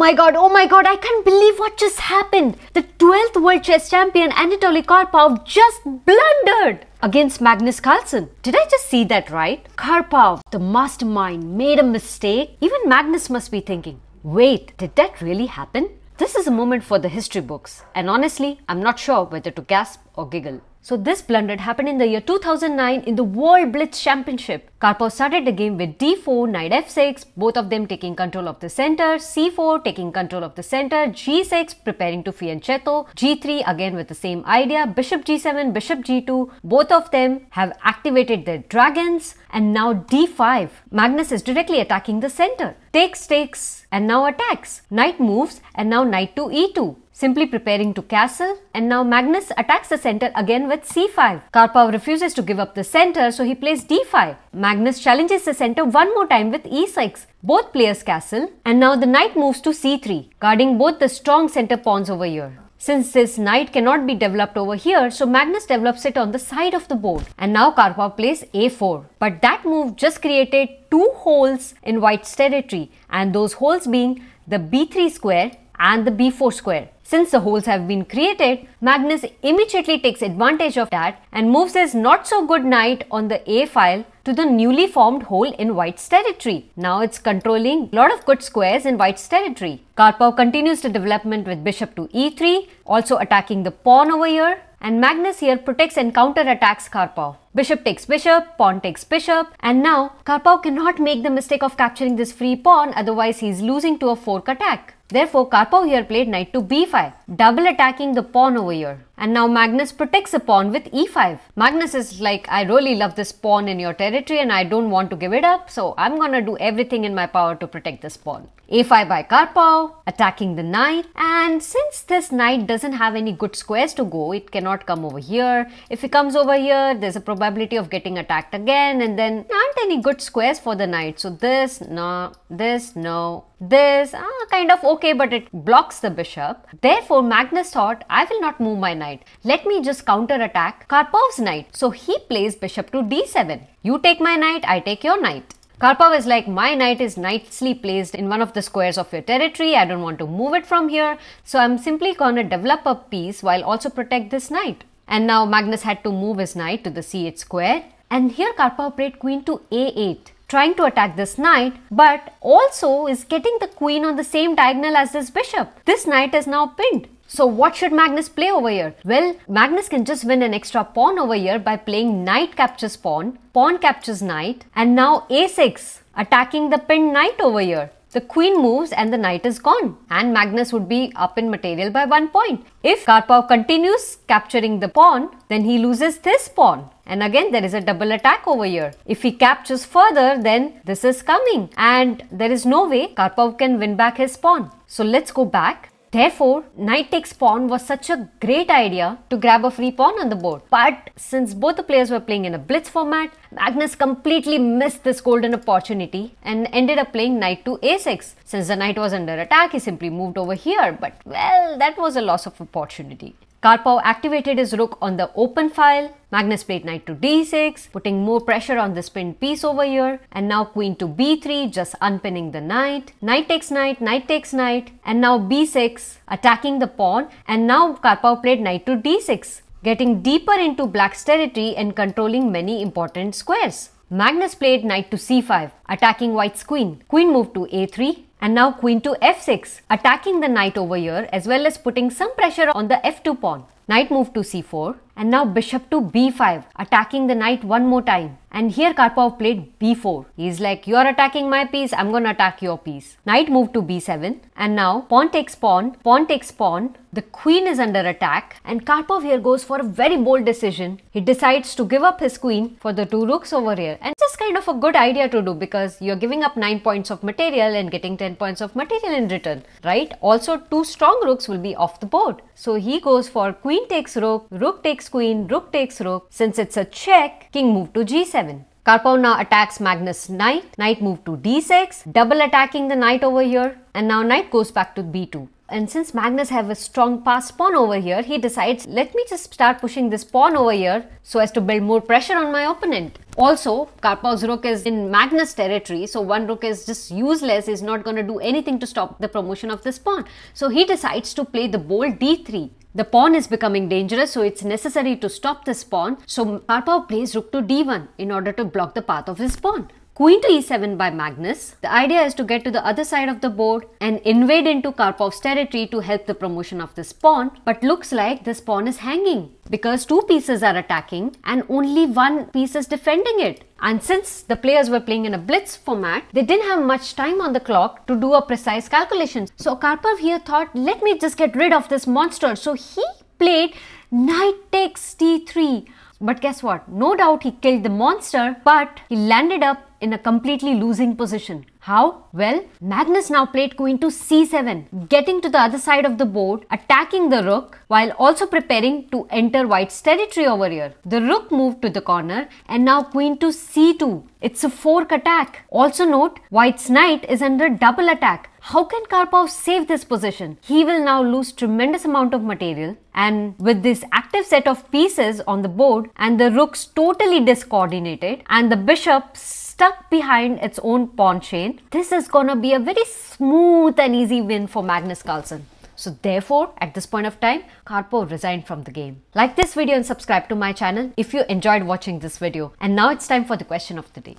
my god, oh my god, I can't believe what just happened. The 12th world chess champion Anatoly Karpov just blundered against Magnus Carlsen. Did I just see that right? Karpov, the mastermind, made a mistake. Even Magnus must be thinking, wait, did that really happen? This is a moment for the history books, and honestly, I'm not sure whether to gasp or giggle. So this blunder happened in the year 2009 in the World Blitz Championship. Karpov started the game with d4, knight f6, both of them taking control of the center, c4 taking control of the center, g6 preparing to fianchetto, g3 again with the same idea, bishop g7, bishop g2, both of them have activated their dragons and now d5. Magnus is directly attacking the center. Takes, takes and now attacks. Knight moves and now knight to e2 simply preparing to castle and now Magnus attacks the center again with c5. Karpov refuses to give up the center so he plays d5. Magnus challenges the center one more time with e6. Both players castle and now the knight moves to c3 guarding both the strong center pawns over here. Since this knight cannot be developed over here, so Magnus develops it on the side of the board. And now Karpov plays a4. But that move just created two holes in white's territory and those holes being the b3 square and the b4 square. Since the holes have been created, Magnus immediately takes advantage of that and moves his not so good knight on the A file to the newly formed hole in white's territory. Now it's controlling a lot of good squares in white's territory. Karpov continues the development with bishop to e3, also attacking the pawn over here. And Magnus here protects and counter attacks Karpov. Bishop takes bishop, pawn takes bishop, and now Karpov cannot make the mistake of capturing this free pawn, otherwise he's losing to a fork attack. Therefore, Karpov here played knight to b5, double attacking the pawn over here. And now Magnus protects the pawn with e5. Magnus is like, I really love this pawn in your territory and I don't want to give it up, so I'm gonna do everything in my power to protect this pawn. a5 by Karpov, attacking the knight. And since this knight doesn't have any good squares to go, it cannot come over here. If it comes over here, there's a probability of getting attacked again and then aren't any good squares for the knight. So this, no, this, no, this, ah, kind of okay, but it blocks the bishop. Therefore, Magnus thought, I will not move my knight. Let me just counter attack Karpov's knight. So he plays bishop to d7. You take my knight, I take your knight. Karpov is like, my knight is nicely placed in one of the squares of your territory. I don't want to move it from here. So I'm simply going to develop a piece while also protect this knight. And now Magnus had to move his knight to the c8 square. And here Karpov played queen to a8 trying to attack this knight, but also is getting the queen on the same diagonal as this bishop. This knight is now pinned. So what should Magnus play over here? Well, Magnus can just win an extra pawn over here by playing knight captures pawn, pawn captures knight, and now a6, attacking the pinned knight over here. The queen moves and the knight is gone and Magnus would be up in material by one point. If Karpov continues capturing the pawn, then he loses this pawn. And again, there is a double attack over here. If he captures further, then this is coming. And there is no way Karpov can win back his pawn. So let's go back Therefore, knight takes pawn was such a great idea to grab a free pawn on the board. But since both the players were playing in a blitz format, Magnus completely missed this golden opportunity and ended up playing knight to a6. Since the knight was under attack, he simply moved over here. But well, that was a loss of opportunity. Karpov activated his rook on the open file. Magnus played knight to d6, putting more pressure on the pinned piece over here. And now queen to b3, just unpinning the knight. Knight takes knight, knight takes knight. And now b6, attacking the pawn. And now Karpov played knight to d6, getting deeper into black's territory and controlling many important squares. Magnus played knight to c5, attacking white's queen. Queen moved to a3, and now queen to f6, attacking the knight over here as well as putting some pressure on the f2 pawn. Knight moved to c4 and now bishop to b5, attacking the knight one more time. And here Karpov played b4. He's like, you're attacking my piece, I'm gonna attack your piece. Knight moved to b7 and now pawn takes pawn, pawn takes pawn. The queen is under attack and Karpov here goes for a very bold decision. He decides to give up his queen for the two rooks over here. And this is kind of a good idea to do because you're giving up 9 points of material and getting 10 points of material in return, right? Also, two strong rooks will be off the board. So he goes for queen takes rook, rook takes queen, rook takes rook. Since it's a check, king move to g7. Karpov now attacks Magnus knight, knight move to d6, double attacking the knight over here and now knight goes back to b2. And since Magnus have a strong passed pawn over here, he decides, let me just start pushing this pawn over here so as to build more pressure on my opponent. Also, Karpov's rook is in Magnus territory, so one rook is just useless, is not going to do anything to stop the promotion of this pawn. So he decides to play the bold d3. The pawn is becoming dangerous, so it's necessary to stop this pawn. So Karpov plays rook to d1 in order to block the path of his pawn. Queen to e7 by Magnus. The idea is to get to the other side of the board and invade into Karpov's territory to help the promotion of this pawn. But looks like this pawn is hanging because two pieces are attacking and only one piece is defending it. And since the players were playing in a blitz format, they didn't have much time on the clock to do a precise calculation. So Karpov here thought, let me just get rid of this monster. So he played knight takes d3. But guess what? No doubt he killed the monster, but he landed up in a completely losing position. How? Well, Magnus now played queen to c7, getting to the other side of the board, attacking the rook while also preparing to enter white's territory over here. The rook moved to the corner and now queen to c2. It's a fork attack. Also note, white's knight is under double attack. How can Karpov save this position? He will now lose tremendous amount of material and with this active set of pieces on the board and the rooks totally discoordinated and the bishops stuck behind its own pawn chain, this is gonna be a very smooth and easy win for Magnus Carlsen. So therefore, at this point of time, Karpov resigned from the game. Like this video and subscribe to my channel if you enjoyed watching this video. And now it's time for the question of the day.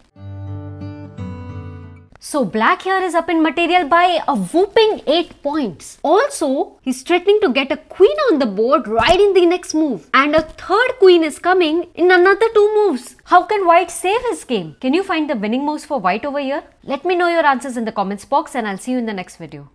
So black here is up in material by a whooping 8 points. Also, he's threatening to get a queen on the board right in the next move. And a third queen is coming in another 2 moves. How can white save his game? Can you find the winning moves for white over here? Let me know your answers in the comments box and I'll see you in the next video.